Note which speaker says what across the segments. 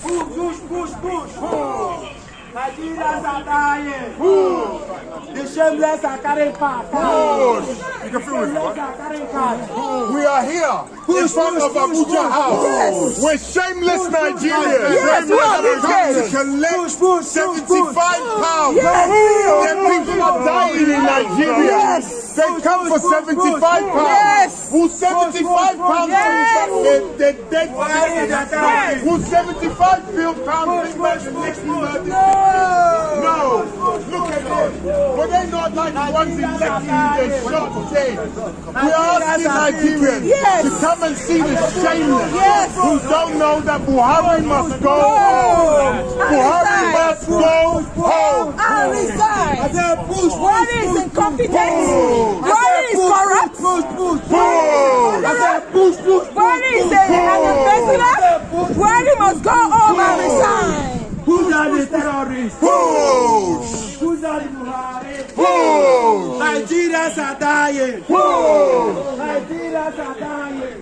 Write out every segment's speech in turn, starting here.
Speaker 1: Push, push, push. push, Nigerians are dying. Push. The shameless are carrying parts. Push.
Speaker 2: You can feel it. We are here push, in front push, of Abuja push, House. Yes. We're shameless push, Nigerians.
Speaker 3: Yes, shameless Nigerians.
Speaker 2: Yes. push, push,
Speaker 3: push,
Speaker 2: push, 75 push, pounds.
Speaker 3: Yes.
Speaker 2: Yes.
Speaker 3: Yes.
Speaker 2: They come for 75 pounds.
Speaker 3: Yes.
Speaker 2: Will 75 pounds
Speaker 3: Yes.
Speaker 2: bring the, the dead yes. Will 75 feel pounds bring back the next murder? No. Look at them. But they not like the ones elected in the shot dead. We are asking Nigerians
Speaker 3: Yes.
Speaker 2: to come and see the shameless
Speaker 3: Yes.
Speaker 2: who don't know that Buhari must go
Speaker 3: Go.
Speaker 2: home. Buhari must go home.
Speaker 3: I resign.
Speaker 1: I said push,
Speaker 3: is incompetent. Buhari is corrupt.
Speaker 1: push, push.
Speaker 2: Boom.
Speaker 1: I said push, push, push.
Speaker 3: Buhari is an embezzler. Buhari must go home and resign.
Speaker 1: Push down the terrorists.
Speaker 2: Push.
Speaker 1: Push down the
Speaker 2: Push.
Speaker 1: Nigerians are dying.
Speaker 2: Push.
Speaker 1: Nigerians are dying.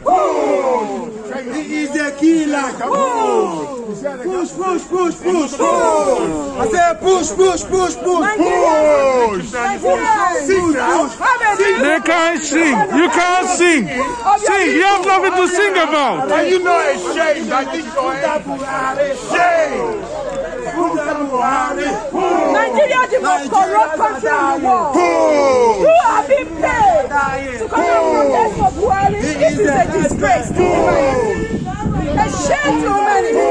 Speaker 1: He is a killer. Push, push, push, push. I said push, push, push, push.
Speaker 2: Push.
Speaker 4: They can't sing. You can't sing. Sing. You have nothing to sing about.
Speaker 2: Are you not ashamed? I think you're ashamed.
Speaker 3: Nigeria is the most corrupt country in the world. You have been paid to come and protest for Buhari. This is a disgrace to humanity. A shame to humanity.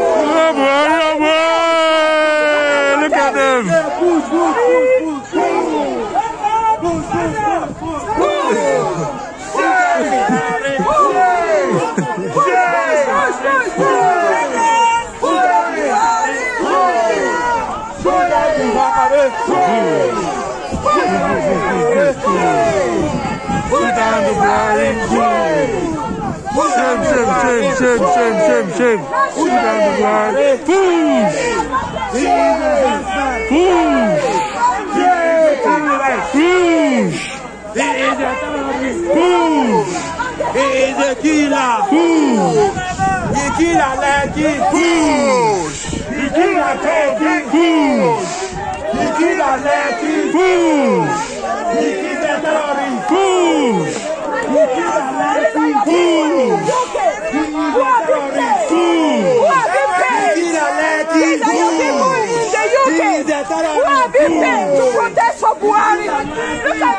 Speaker 4: Look at them.
Speaker 1: Push,
Speaker 4: shame, shame, shame, shame, shame. Sit down, the Buhari. Push. Push. Push.
Speaker 1: He is a terrorist.
Speaker 4: Push.
Speaker 1: He is a killer.
Speaker 4: Push.
Speaker 1: He killer like it.
Speaker 2: Push.
Speaker 1: He killer like it.
Speaker 4: Push.
Speaker 1: Like it.
Speaker 4: Push.
Speaker 1: A terrorist.
Speaker 4: Push.
Speaker 1: Killer like it.
Speaker 3: Who have been paid? Who have been
Speaker 1: He
Speaker 3: paid? These are your people in the UK who have been paid to protest for Buhari. You a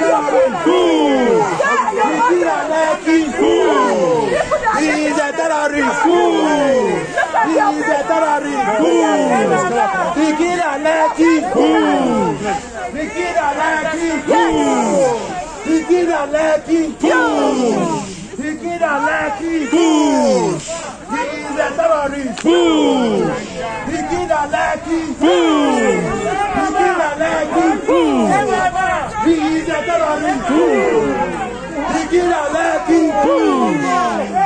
Speaker 3: terrorist. terrorist. Boo!
Speaker 1: He is a terrorist.
Speaker 3: Boo!
Speaker 1: He killed a
Speaker 3: Nike. Boo!
Speaker 1: He killed a
Speaker 3: Nike. Boo!
Speaker 1: He killed a
Speaker 3: Nike.
Speaker 1: Boo! He killed a Nike. Boo! He is a terrorist. Boo! He killed a Nike. Boo! He killed a Nike. Boo! He is a terrorist. Boo! He killed a
Speaker 4: Nike.
Speaker 3: Boo!